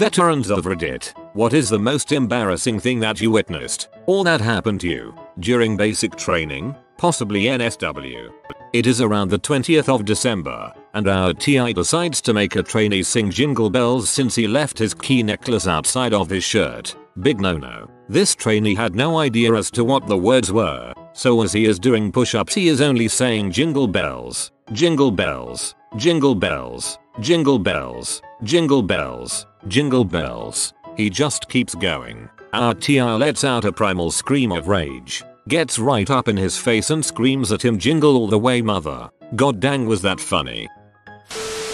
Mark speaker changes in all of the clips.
Speaker 1: Veterans of Reddit, what is the most embarrassing thing that you witnessed or that happened to you during basic training? Possibly NSW. It is around the 20th of December, and our TI decides to make a trainee sing jingle bells since he left his key necklace outside of his shirt. Big no no. This trainee had no idea as to what the words were, so as he is doing push-ups he is only saying jingle bells, jingle bells, jingle bells, jingle bells, jingle bells, jingle bells. He just keeps going. Ah, Our TI lets out a primal scream of rage, gets right up in his face and screams at him jingle all the way mother. God dang was that funny.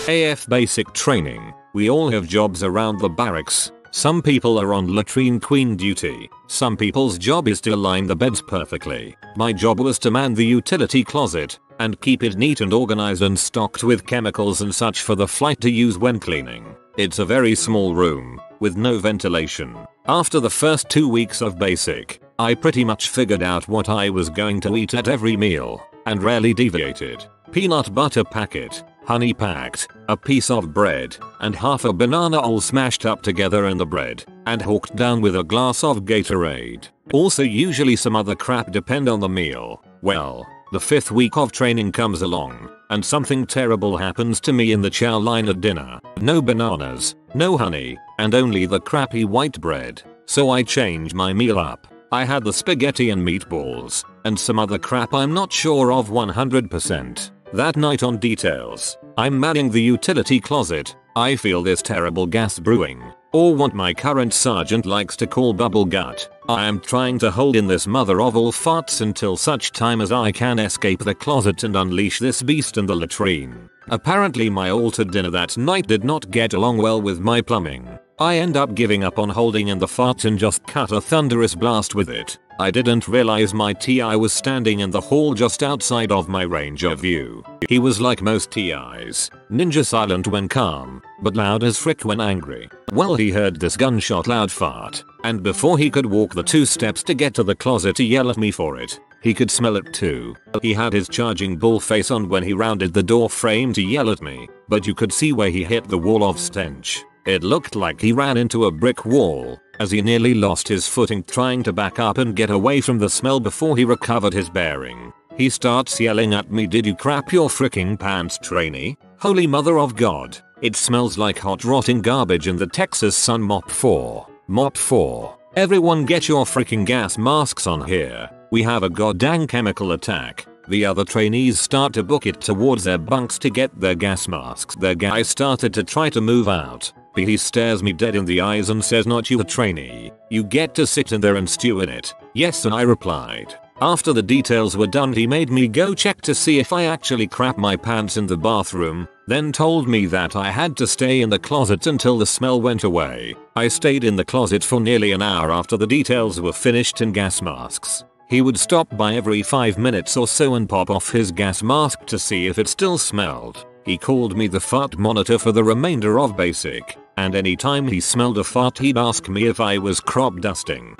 Speaker 1: AF basic training. We all have jobs around the barracks. Some people are on latrine queen duty. Some people's job is to align the beds perfectly. My job was to man the utility closet and keep it neat and organized and stocked with chemicals and such for the flight to use when cleaning. It's a very small room with no ventilation. After the first two weeks of basic, I pretty much figured out what I was going to eat at every meal and rarely deviated. Peanut butter packet, honey packed, a piece of bread, and half a banana all smashed up together in the bread, and hawked down with a glass of Gatorade. Also usually some other crap depend on the meal. Well, the fifth week of training comes along, and something terrible happens to me in the chow line at dinner. No bananas, no honey, and only the crappy white bread. So I change my meal up. I had the spaghetti and meatballs, and some other crap I'm not sure of 100%. That night on details, I'm manning the utility closet. I feel this terrible gas brewing, or what my current sergeant likes to call bubble gut. I am trying to hold in this mother of all farts until such time as I can escape the closet and unleash this beast in the latrine. Apparently my altered dinner that night did not get along well with my plumbing. I end up giving up on holding in the fart and just cut a thunderous blast with it. I didn't realize my TI was standing in the hall just outside of my range of view. He was like most TIs, ninja silent when calm, but loud as frick when angry. Well he heard this gunshot loud fart, and before he could walk the two steps to get to the closet to yell at me for it, he could smell it too. He had his charging bull face on when he rounded the door frame to yell at me, but you could see where he hit the wall of stench. It looked like he ran into a brick wall, as he nearly lost his footing trying to back up and get away from the smell before he recovered his bearing. He starts yelling at me did you crap your freaking pants trainee? Holy mother of god, it smells like hot rotting garbage in the Texas sun MOPP 4. MOPP 4. Everyone get your freaking gas masks on here. We have a goddamn chemical attack. The other trainees start to book it towards their bunks to get their gas masks. Their guy started to try to move out, he stares me dead in the eyes and says not you a trainee. You get to sit in there and stew in it. Yes and I replied. After the details were done he made me go check to see if I actually crap my pants in the bathroom, then told me that I had to stay in the closet until the smell went away. I stayed in the closet for nearly an hour after the details were finished in gas masks. He would stop by every 5 minutes or so and pop off his gas mask to see if it still smelled. He called me the fart monitor for the remainder of basic, and anytime he smelled a fart he'd ask me if I was crop dusting.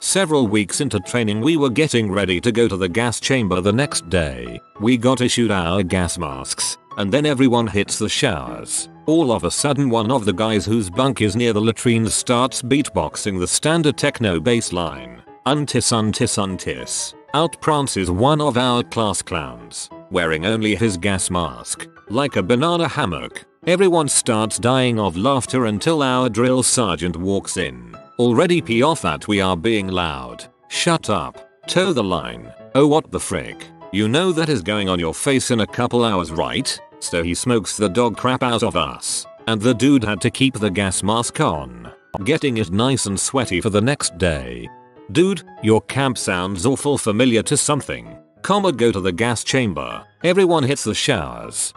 Speaker 1: Several weeks into training we were getting ready to go to the gas chamber the next day. We got issued our gas masks, and then everyone hits the showers. All of a sudden one of the guys whose bunk is near the latrine starts beatboxing the standard techno bass line. Untis untis untis. Out prances one of our class clowns wearing only his gas mask, like a banana hammock. Everyone starts dying of laughter until our drill sergeant walks in. Already pee off at we are being loud. Shut up. Toe the line. Oh what the frick. You know that is going on your face in a couple hours right? So he smokes the dog crap out of us. And the dude had to keep the gas mask on. Getting it nice and sweaty for the next day. Dude, your camp sounds awful familiar to something comma go to the gas chamber. Everyone hits the showers.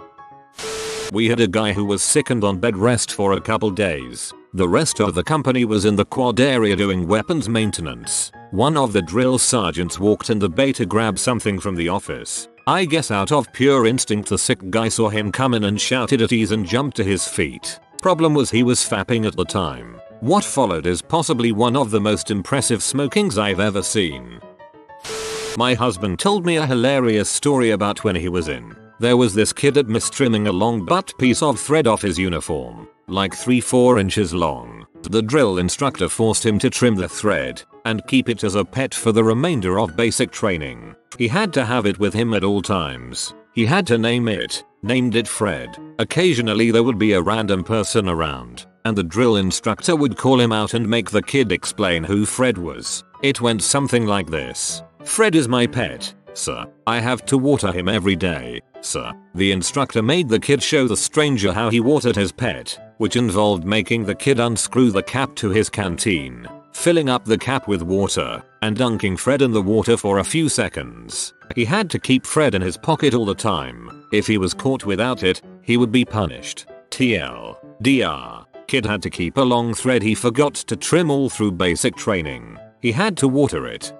Speaker 1: We had a guy who was sick and on bed rest for a couple days. The rest of the company was in the quad area doing weapons maintenance. One of the drill sergeants walked in the bay to grab something from the office. I guess out of pure instinct the sick guy saw him come in and shouted at ease and jumped to his feet. Problem was he was fapping at the time. What followed is possibly one of the most impressive smokings I've ever seen. My husband told me a hilarious story about when he was in. There was this kid at mistrimming a long butt piece of thread off his uniform. like 3-4 inches long. The drill instructor forced him to trim the thread and keep it as a pet for the remainder of basic training. He had to have it with him at all times. He had to name it, named it Fred. Occasionally there would be a random person around, and the drill instructor would call him out and make the kid explain who Fred was. It went something like this. Fred is my pet, sir. I have to water him every day, sir. The instructor made the kid show the stranger how he watered his pet, which involved making the kid unscrew the cap to his canteen, filling up the cap with water, and dunking Fred in the water for a few seconds. He had to keep Fred in his pocket all the time. If he was caught without it, he would be punished. TL. DR. Kid had to keep a long thread he forgot to trim all through basic training. He had to water it.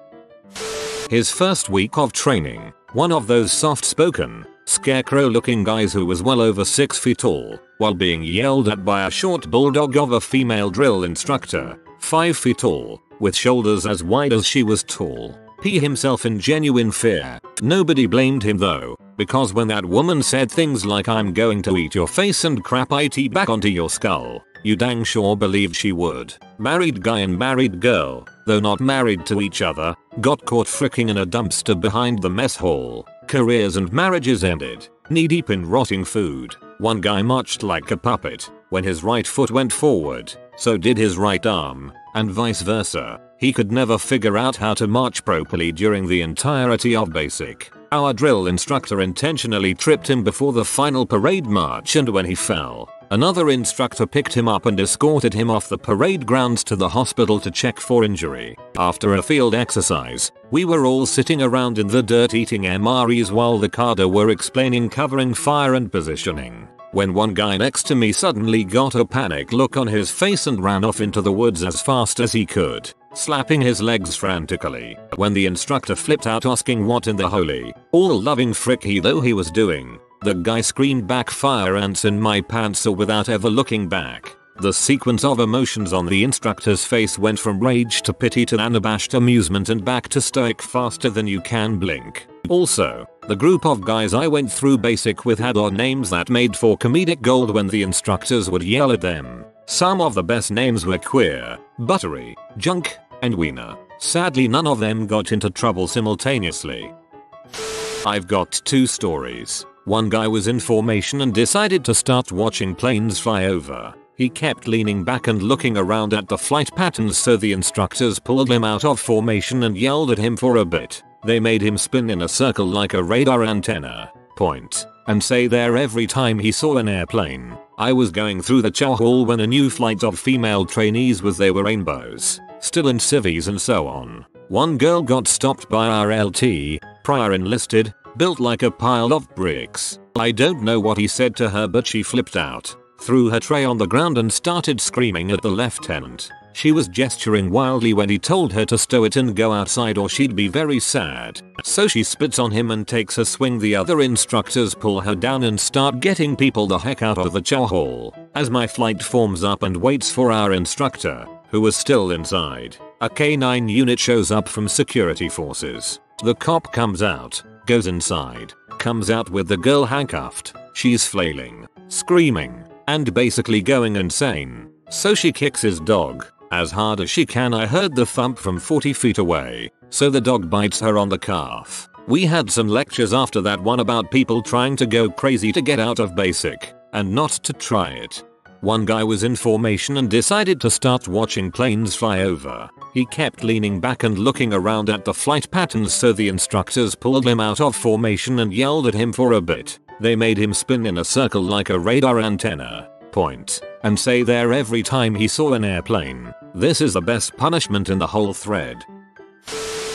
Speaker 1: His first week of training, one of those soft-spoken, scarecrow-looking guys who was well over 6 feet tall, while being yelled at by a short bulldog of a female drill instructor, 5 feet tall, with shoulders as wide as she was tall. P himself in genuine fear. Nobody blamed him though, because when that woman said things like I'm going to eat your face and crap IT back onto your skull, you dang sure believed she would. Married guy and married girl, though not married to each other, got caught fricking in a dumpster behind the mess hall. Careers and marriages ended, knee deep in rotting food. One guy marched like a puppet. When his right foot went forward, so did his right arm, and vice versa. He could never figure out how to march properly during the entirety of basic. Our drill instructor intentionally tripped him before the final parade march and when he fell, another instructor picked him up and escorted him off the parade grounds to the hospital to check for injury. After a field exercise, we were all sitting around in the dirt eating MREs while the cadre were explaining covering fire and positioning when one guy next to me suddenly got a panic look on his face and ran off into the woods as fast as he could, slapping his legs frantically. When the instructor flipped out asking what in the holy, all loving frick he though he was doing, the guy screamed back fire ants in my pants or without ever looking back. The sequence of emotions on the instructor's face went from rage to pity to unabashed amusement and back to stoic faster than you can blink. Also, the group of guys I went through basic with had odd names that made for comedic gold when the instructors would yell at them. Some of the best names were queer, buttery, junk, and wiener. Sadly none of them got into trouble simultaneously. I've got two stories. One guy was in formation and decided to start watching planes fly over. He kept leaning back and looking around at the flight patterns so the instructors pulled him out of formation and yelled at him for a bit. They made him spin in a circle like a radar antenna, point, and say there every time he saw an airplane. I was going through the chow hall when a new flight of female trainees with they were rainbows, still in civies and so on. One girl got stopped by RLT, prior enlisted, built like a pile of bricks. I don't know what he said to her but she flipped out threw her tray on the ground and started screaming at the lieutenant. She was gesturing wildly when he told her to stow it and go outside or she'd be very sad. So she spits on him and takes a swing the other instructors pull her down and start getting people the heck out of the chow hall. As my flight forms up and waits for our instructor, who was still inside, a K9 unit shows up from security forces. The cop comes out, goes inside, comes out with the girl handcuffed. She's flailing, screaming, and basically going insane. So she kicks his dog. As hard as she can I heard the thump from 40 feet away. So the dog bites her on the calf. We had some lectures after that one about people trying to go crazy to get out of basic and not to try it. One guy was in formation and decided to start watching planes fly over. He kept leaning back and looking around at the flight patterns so the instructors pulled him out of formation and yelled at him for a bit. They made him spin in a circle like a radar antenna, point, and say there every time he saw an airplane. This is the best punishment in the whole thread.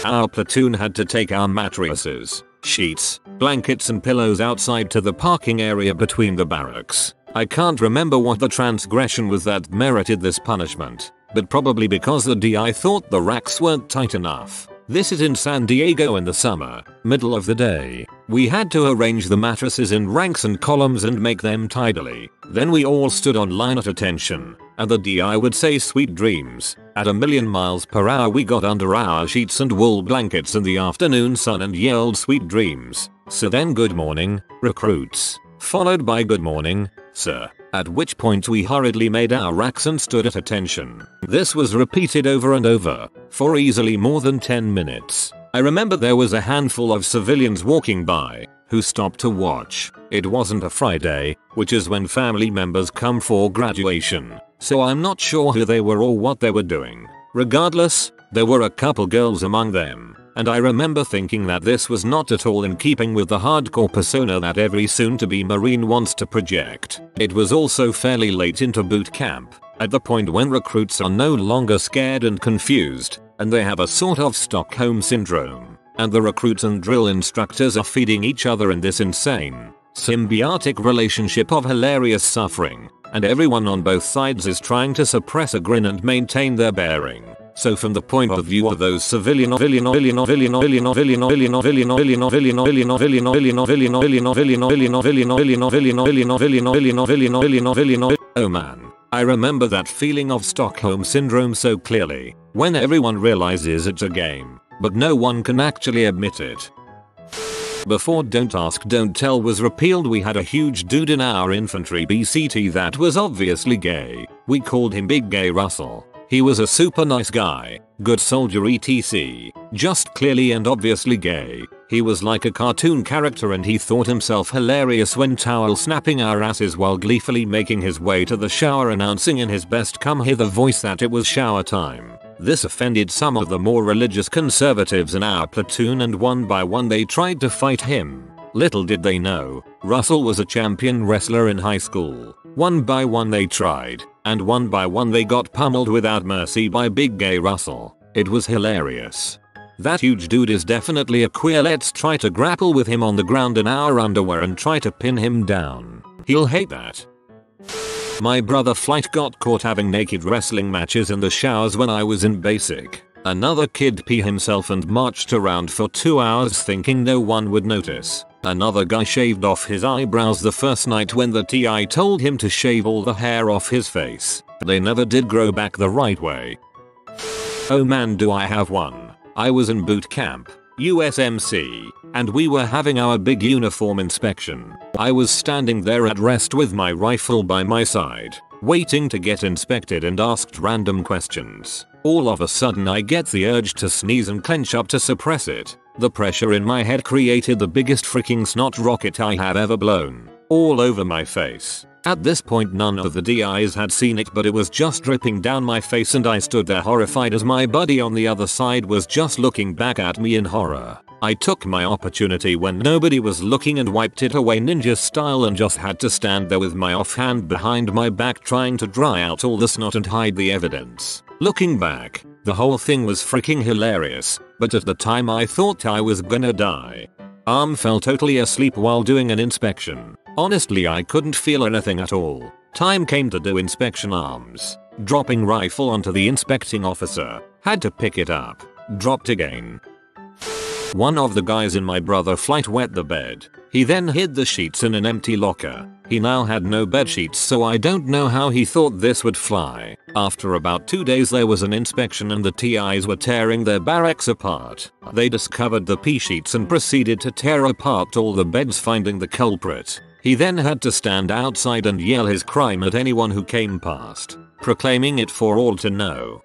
Speaker 1: Our platoon had to take our mattresses, sheets, blankets and pillows outside to the parking area between the barracks. I can't remember what the transgression was that merited this punishment, but probably because the DI thought the racks weren't tight enough. This is in San Diego in the summer, middle of the day. We had to arrange the mattresses in ranks and columns and make them tidily. Then we all stood on line at attention, and the DI would say sweet dreams. At a million miles per hour we got under our sheets and wool blankets in the afternoon sun and yelled sweet dreams. So then good morning, recruits, followed by good morning, sir, At which point we hurriedly made our racks and stood at attention. This was repeated over and over, for easily more than 10 minutes. I remember there was a handful of civilians walking by, who stopped to watch. It wasn't a Friday, which is when family members come for graduation, so I'm not sure who they were or what they were doing. Regardless, there were a couple girls among them, and I remember thinking that this was not at all in keeping with the hardcore persona that every soon-to-be marine wants to project. It was also fairly late into boot camp, at the point when recruits are no longer scared and confused, and they have a sort of Stockholm syndrome, and the recruits and drill instructors are feeding each other in this insane, symbiotic relationship of hilarious suffering, and everyone on both sides is trying to suppress a grin and maintain their bearing. So from the point of view of those civilian villain villain villain villain villain villain villain villain villain villain villain villain villain villain villain villain villain Oh man, I remember that feeling of Stockholm syndrome so clearly, when everyone realizes it's a game, but no one can actually admit it. Before Don't Ask Don't Tell was repealed we had a huge dude in our infantry BCT that was obviously gay. We called him Big Gay Russell. He was a super nice guy, good soldier etc. Just clearly and obviously gay. He was like a cartoon character and he thought himself hilarious when towel snapping our asses while gleefully making his way to the shower announcing in his best come hither voice that it was shower time. This offended some of the more religious conservatives in our platoon and one by one they tried to fight him. Little did they know, Russell was a champion wrestler in high school. One by one they tried, and one by one they got pummeled without mercy by Big Gay Russell. It was hilarious. That huge dude is definitely a queer let's try to grapple with him on the ground in our underwear and try to pin him down. He'll hate that. My brother Flight got caught having naked wrestling matches in the showers when I was in basic. Another kid pee himself and marched around for 2 hours thinking no one would notice. Another guy shaved off his eyebrows the first night when the TI told him to shave all the hair off his face. They never did grow back the right way. Oh man do I have one. I was in boot camp, USMC, and we were having our big uniform inspection. I was standing there at rest with my rifle by my side, waiting to get inspected and asked random questions. All of a sudden I get the urge to sneeze and clench up to suppress it. The pressure in my head created the biggest freaking snot rocket I have ever blown. All over my face. At this point none of the DIs had seen it but it was just dripping down my face and I stood there horrified as my buddy on the other side was just looking back at me in horror. I took my opportunity when nobody was looking and wiped it away ninja style and just had to stand there with my offhand behind my back trying to dry out all the snot and hide the evidence. Looking back, the whole thing was freaking hilarious, but at the time I thought I was gonna die. Arm fell totally asleep while doing an inspection. Honestly I couldn't feel anything at all. Time came to do inspection arms. Dropping rifle onto the inspecting officer. Had to pick it up. Dropped again. One of the guys in my brother flight wet the bed. He then hid the sheets in an empty locker. He now had no bed sheets so I don't know how he thought this would fly. After about 2 days there was an inspection and the TIs were tearing their barracks apart. They discovered the pee sheets and proceeded to tear apart all the beds finding the culprit. He then had to stand outside and yell his crime at anyone who came past, proclaiming it for all to know.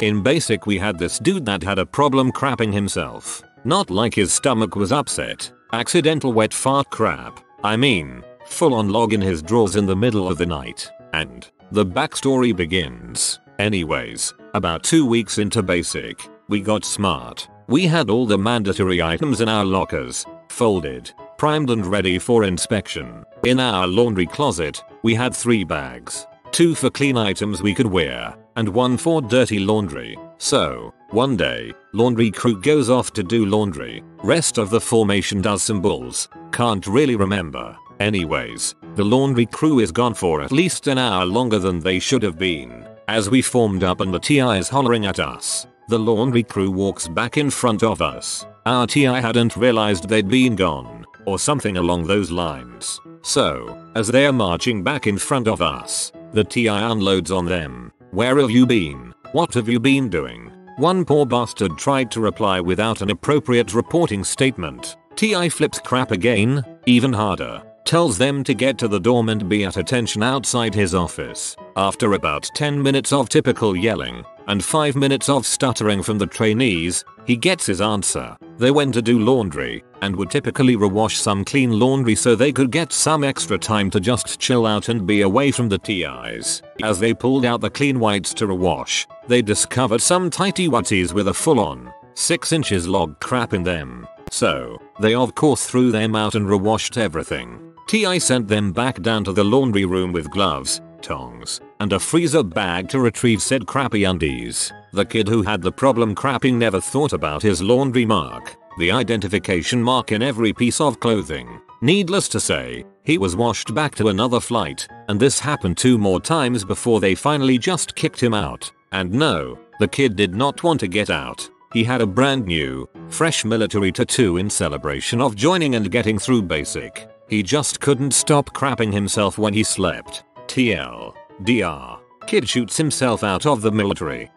Speaker 1: In basic we had this dude that had a problem crapping himself. Not like his stomach was upset. Accidental wet fart crap. I mean, full on log in his drawers in the middle of the night. And the backstory begins. Anyways, about 2 weeks into basic, we got smart. We had all the mandatory items in our lockers, folded, primed and ready for inspection. In our laundry closet, we had 3 bags. 2 for clean items we could wear, and 1 for dirty laundry. So, one day, laundry crew goes off to do laundry. Rest of the formation does some bulls. Can't really remember. Anyways, the laundry crew is gone for at least an hour longer than they should have been. As we formed up and the TI is hollering at us, the laundry crew walks back in front of us. Our TI hadn't realized they'd been gone, or something along those lines. So, as they are marching back in front of us, the TI unloads on them. Where have you been? What have you been doing? One poor bastard tried to reply without an appropriate reporting statement. TI flips crap again, even harder. tells them to get to the dorm and be at attention outside his office. After about 10 minutes of typical yelling and 5 minutes of stuttering from the trainees, he gets his answer. They went to do laundry and would typically rewash some clean laundry so they could get some extra time to just chill out and be away from the TIs. As they pulled out the clean whites to rewash, they discovered some tighty whities with a full on 6 inches log crap in them. So, they of course threw them out and rewashed everything. TI sent them back down to the laundry room with gloves, tongs, and a freezer bag to retrieve said crappy undies. The kid who had the problem crapping never thought about his laundry mark, the identification mark in every piece of clothing. Needless to say, he was washed back to another flight, and this happened two more times before they finally just kicked him out. And no, the kid did not want to get out. He had a brand new, fresh military tattoo in celebration of joining and getting through basic. He just couldn't stop crapping himself when he slept. TL. DR. Kid shoots himself out of the military.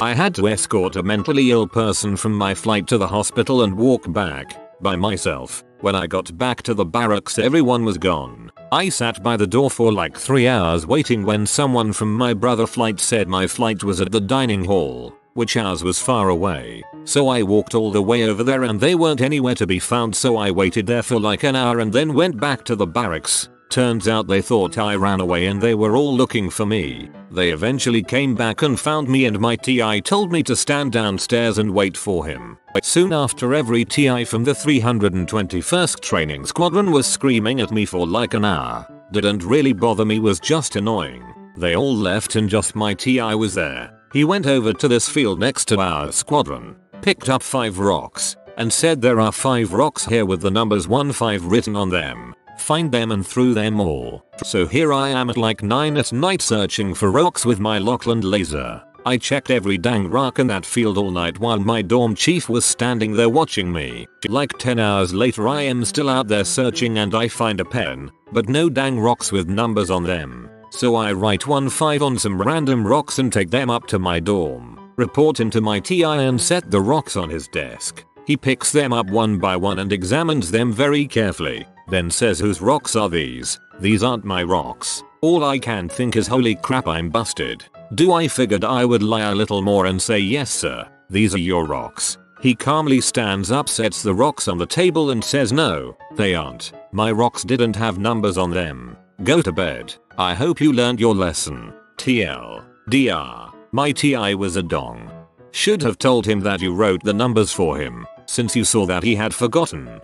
Speaker 1: I had to escort a mentally ill person from my flight to the hospital and walk back by myself. When I got back to the barracks everyone was gone. I sat by the door for like 3 hours waiting when someone from my brother flight said my flight was at the dining hall, which ours was far away. So I walked all the way over there and they weren't anywhere to be found so I waited there for like an hour and then went back to the barracks. Turns out they thought I ran away and they were all looking for me. They eventually came back and found me and my TI told me to stand downstairs and wait for him. Soon after every TI from the 321st Training Squadron was screaming at me for like an hour. Didn't really bother me was just annoying. They all left and just my TI was there. He went over to this field next to our squadron, picked up 5 rocks, and said there are 5 rocks here with the numbers 1-5 written on them find them and threw them all. So here I am at like 9 at night searching for rocks with my Lachlan laser. I checked every dang rock in that field all night while my dorm chief was standing there watching me. Like 10 hours later I am still out there searching and I find a pen, but no dang rocks with numbers on them. So I write 1-5 on some random rocks and take them up to my dorm. Report into my TI and set the rocks on his desk. He picks them up one by one and examines them very carefully. Then says whose rocks are these? These aren't my rocks. All I can think is holy crap I'm busted. Do I figured I would lie a little more and say yes sir, these are your rocks. He calmly stands up sets the rocks on the table and says no, they aren't. My rocks didn't have numbers on them. Go to bed. I hope you learned your lesson. TL. DR. My TI was a dong. Should have told him that you wrote the numbers for him, since you saw that he had forgotten.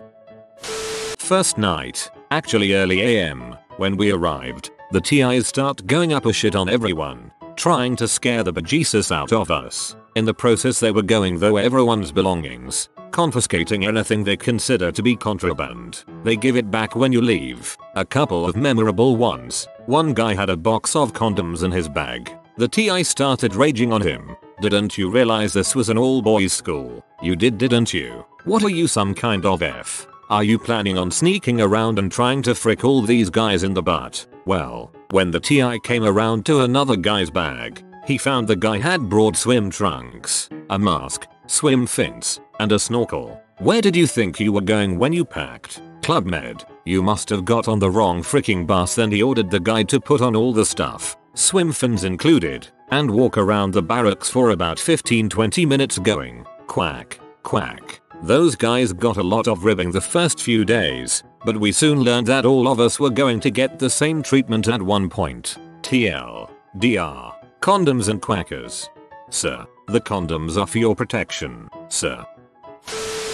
Speaker 1: First night, actually early AM, when we arrived, the TIs start going up a shit on everyone, trying to scare the bejesus out of us. In the process they were going though everyone's belongings, confiscating anything they consider to be contraband. They give it back when you leave. A couple of memorable ones. One guy had a box of condoms in his bag. The TI started raging on him. Didn't you realize this was an all boys school? You did didn't you? What are you some kind of F? Are you planning on sneaking around and trying to frick all these guys in the butt? Well, when the TI came around to another guy's bag, he found the guy had broad swim trunks, a mask, swim fins, and a snorkel. Where did you think you were going when you packed? Club Med, you must have got on the wrong freaking bus then he ordered the guy to put on all the stuff, swim fins included, and walk around the barracks for about 15-20 minutes going, quack, quack. Those guys got a lot of ribbing the first few days, but we soon learned that all of us were going to get the same treatment at one point. TL. DR. Condoms and quackers. Sir, the condoms are for your protection, sir.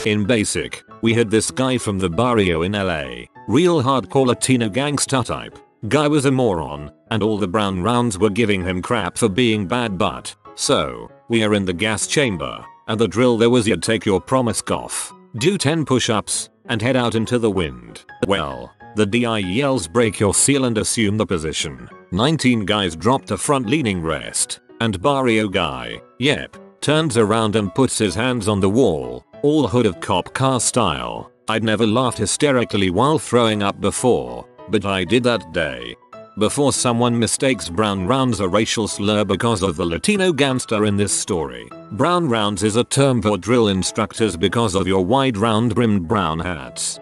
Speaker 1: In basic, we had this guy from the barrio in LA, real hardcore Latino gangster type. Guy was a moron, and all the brown rounds were giving him crap for being bad but, so, we are in the gas chamber, and the drill there was you'd take your pro mask off, do 10 push-ups, and head out into the wind. Well, the DI yells break your seal and assume the position. 19 guys dropped a front leaning rest, and Barrio guy, yep, turns around and puts his hands on the wall, all hood of cop car style. I'd never laughed hysterically while throwing up before, but I did that day before someone mistakes brown rounds a racial slur because of the Latino gangster in this story. Brown rounds is a term for drill instructors because of your wide round brimmed brown hats.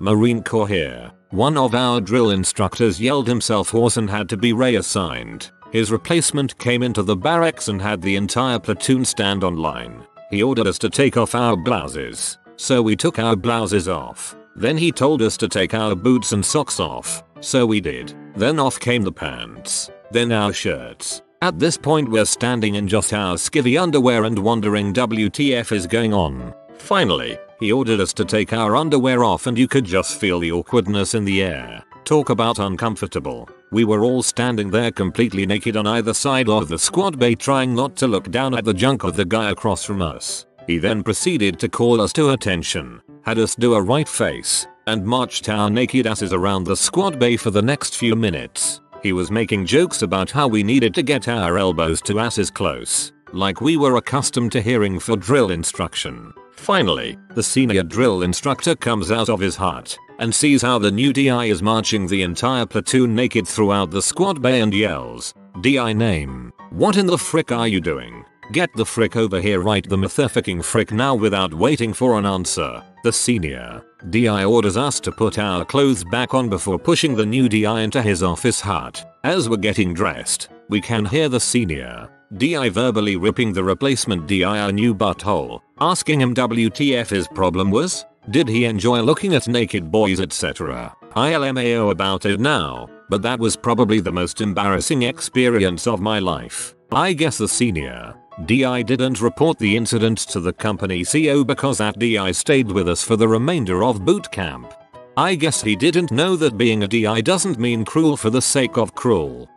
Speaker 1: Marine Corps here. One of our drill instructors yelled himself hoarse and had to be reassigned. His replacement came into the barracks and had the entire platoon stand on line. He ordered us to take off our blouses. So we took our blouses off. Then he told us to take our boots and socks off. So we did. Then off came the pants. Then our shirts. At this point we're standing in just our skivvy underwear and wondering WTF is going on. Finally, he ordered us to take our underwear off and you could just feel the awkwardness in the air. Talk about uncomfortable. We were all standing there completely naked on either side of the squad bay trying not to look down at the junk of the guy across from us. He then proceeded to call us to attention, had us do a right face, and marched our naked asses around the squad bay for the next few minutes. He was making jokes about how we needed to get our elbows to asses close, like we were accustomed to hearing for drill instruction. Finally, the senior drill instructor comes out of his hut and sees how the new DI is marching the entire platoon naked throughout the squad bay and yells, DI name, what in the frick are you doing? Get the frick over here right the motherfucking frick now without waiting for an answer. The senior DI orders us to put our clothes back on before pushing the new DI into his office hut. As we're getting dressed, we can hear the senior DI verbally ripping the replacement DI a new butthole, asking him WTF his problem was, did he enjoy looking at naked boys etc. I LMAO about it now, but that was probably the most embarrassing experience of my life. I guess the senior DI didn't report the incident to the company CEO because that DI stayed with us for the remainder of boot camp. I guess he didn't know that being a DI doesn't mean cruel for the sake of cruel.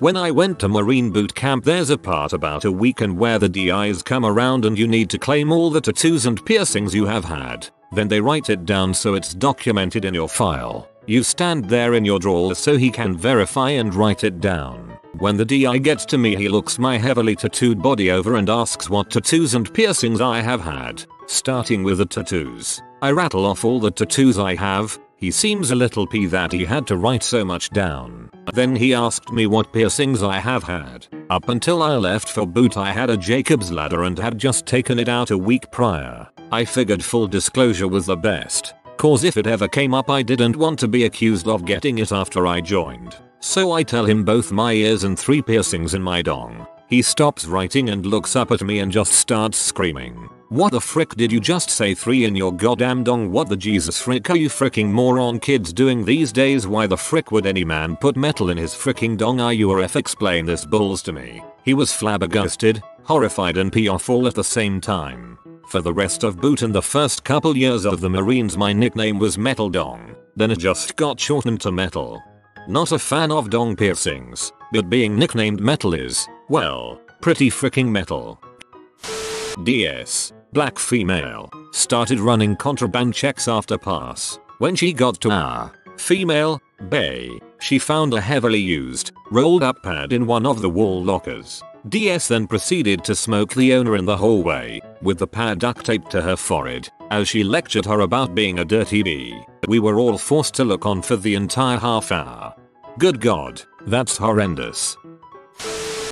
Speaker 1: When I went to Marine Boot Camp there's a part about a weekend where the DIs come around and you need to claim all the tattoos and piercings you have had. Then they write it down so it's documented in your file. You stand there in your drawer so he can verify and write it down. When the DI gets to me he looks my heavily tattooed body over and asks what tattoos and piercings I have had. Starting with the tattoos. I rattle off all the tattoos I have. He seems a little pee that he had to write so much down. Then he asked me what piercings I have had. Up until I left for boot I had a Jacob's ladder and had just taken it out a week prior. I figured full disclosure was the best. Cause if it ever came up I didn't want to be accused of getting it after I joined. So I tell him both my ears and three piercings in my dong. He stops writing and looks up at me and just starts screaming. What the frick did you just say 3 in your goddamn dong what the Jesus frick are you fricking moron kids doing these days why the frick would any man put metal in his fricking dong are you or f explain this bulls to me. He was flabbergasted, horrified and pee off all at the same time. For the rest of boot and the first couple years of the marines my nickname was Metal Dong, then it just got shortened to Metal. Not a fan of dong piercings, but being nicknamed metal is, well, pretty freaking metal. DS, black female, started running contraband checks after pass. When she got to our female bay, she found a heavily used, rolled up pad in one of the wall lockers. DS then proceeded to smoke the owner in the hallway, with the pad duct taped to her forehead, as she lectured her about being a dirty bee. We were all forced to look on for the entire half hour. Good god, that's horrendous.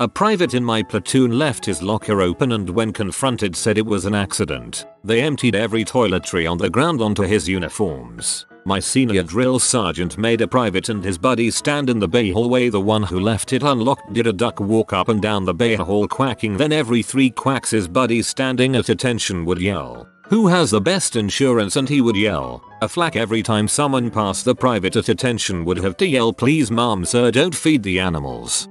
Speaker 1: A private in my platoon left his locker open and when confronted said it was an accident. They emptied every toiletry on the ground onto his uniforms. My senior drill sergeant made a private and his buddy stand in the bay hallway the one who left it unlocked did a duck walk up and down the bay hall quacking then every three quacks his buddy standing at attention would yell. Who has the best insurance and he would yell. Aflac every time someone passed the private at attention would have to yell please mom sir don't feed the animals.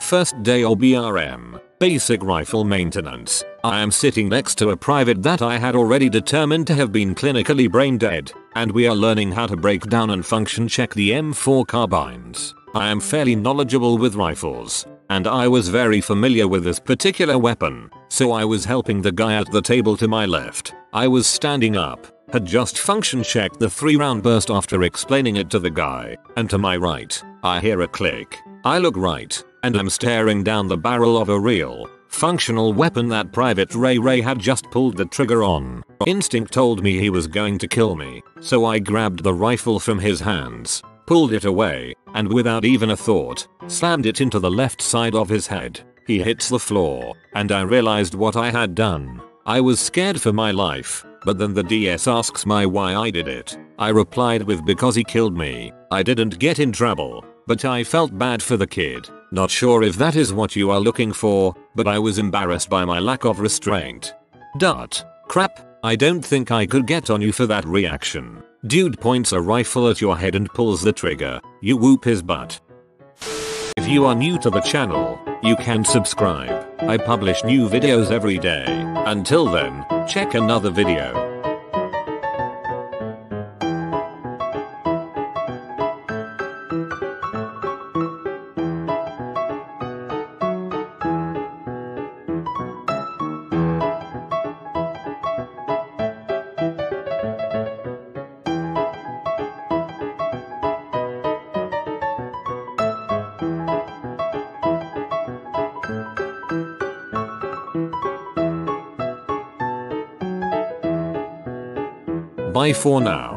Speaker 1: First day of BRM, basic rifle maintenance. I am sitting next to a private that I had already determined to have been clinically brain dead, and we are learning how to break down and function check the M4 carbines. I am fairly knowledgeable with rifles, and I was very familiar with this particular weapon, so I was helping the guy at the table to my left. I was standing up, had just function checked the 3 round burst after explaining it to the guy, and to my right, I hear a click. I look right, and am staring down the barrel of a real, functional weapon that Private Ray Ray had just pulled the trigger on. Instinct told me he was going to kill me, so I grabbed the rifle from his hands, pulled it away, and without even a thought, slammed it into the left side of his head. He hits the floor, and I realized what I had done. I was scared for my life, But then the DS asks my why I did it. I replied with because he killed me. I didn't get in trouble, but I felt bad for the kid. Not sure if that is what you are looking for, but I was embarrassed by my lack of restraint. Dart. Crap, I don't think I could get on you for that reaction. Dude points a rifle at your head and pulls the trigger. You whoop his butt. If you are new to the channel, you can subscribe. I publish new videos every day. Until then, check another video. Bye for now.